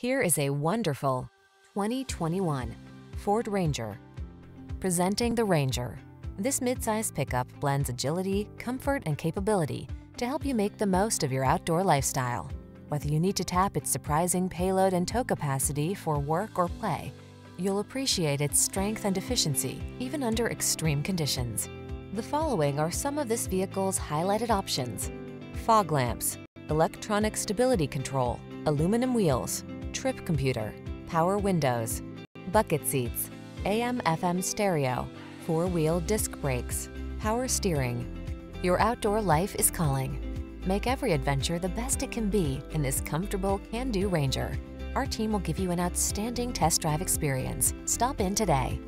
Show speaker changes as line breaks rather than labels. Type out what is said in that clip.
Here is a wonderful 2021 Ford Ranger. Presenting the Ranger. This midsize pickup blends agility, comfort, and capability to help you make the most of your outdoor lifestyle. Whether you need to tap its surprising payload and tow capacity for work or play, you'll appreciate its strength and efficiency, even under extreme conditions. The following are some of this vehicle's highlighted options. Fog lamps, electronic stability control, aluminum wheels, trip computer, power windows, bucket seats, AM FM stereo, four-wheel disc brakes, power steering. Your outdoor life is calling. Make every adventure the best it can be in this comfortable can-do Ranger. Our team will give you an outstanding test drive experience. Stop in today.